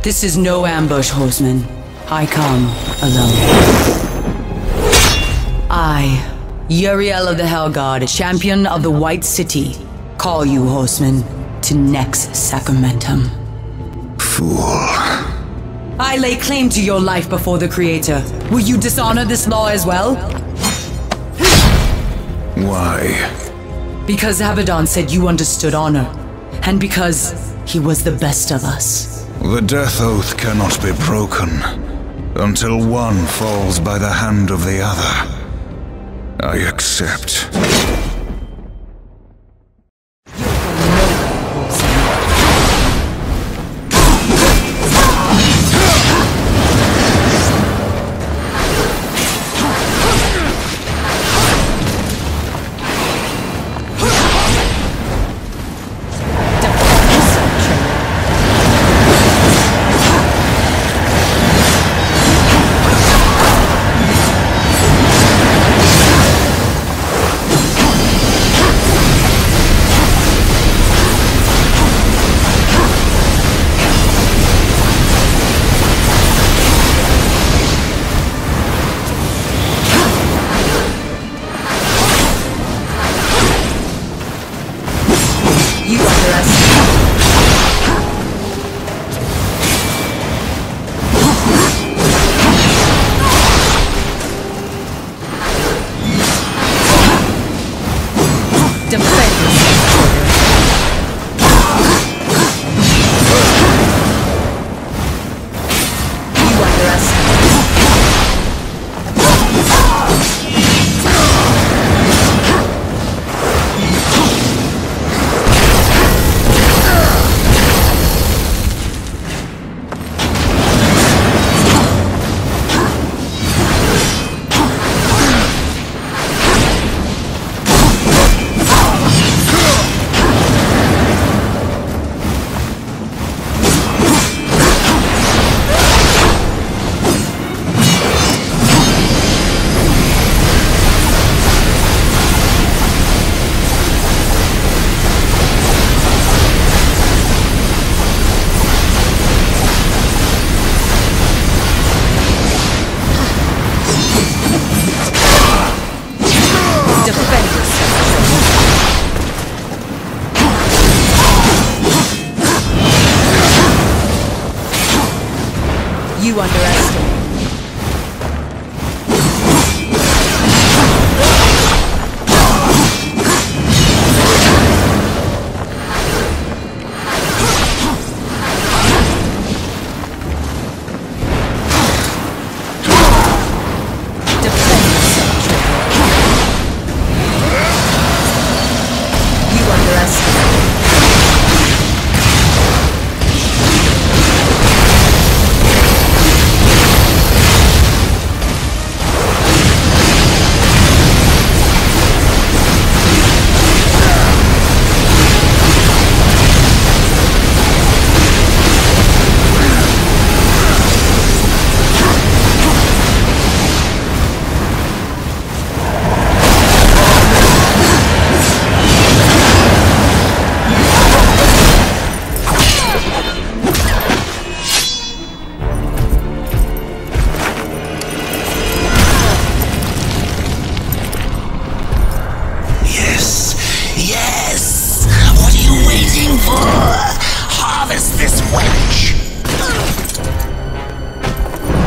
This is no ambush, horseman. I come alone. I, Uriel of the Hellguard, champion of the White City, call you, horseman, to Nex Sacramentum. Fool. I lay claim to your life before the Creator. Will you dishonor this law as well? Why? Because Abaddon said you understood honor, and because he was the best of us. The death oath cannot be broken until one falls by the hand of the other. I accept. You underestimate. Yes, yes! What are you waiting for? Harvest this wench!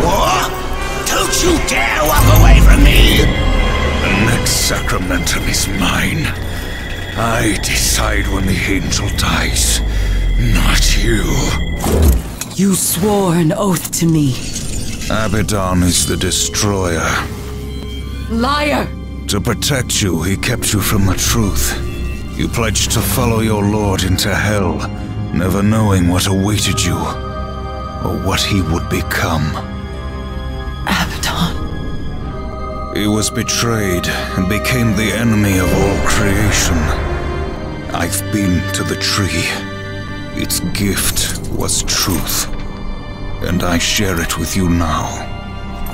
What? Don't you dare walk away from me! The Nex Sacramentum is mine. I decide when the angel dies, not you. You swore an oath to me. Abaddon is the destroyer. Liar! To protect you, he kept you from the truth. You pledged to follow your lord into hell, never knowing what awaited you, or what he would become. Abaddon. He was betrayed and became the enemy of all creation. I've been to the tree. Its gift was truth, and I share it with you now.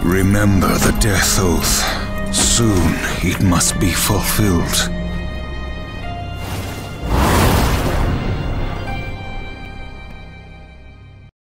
Remember the death oath. Soon it must be fulfilled.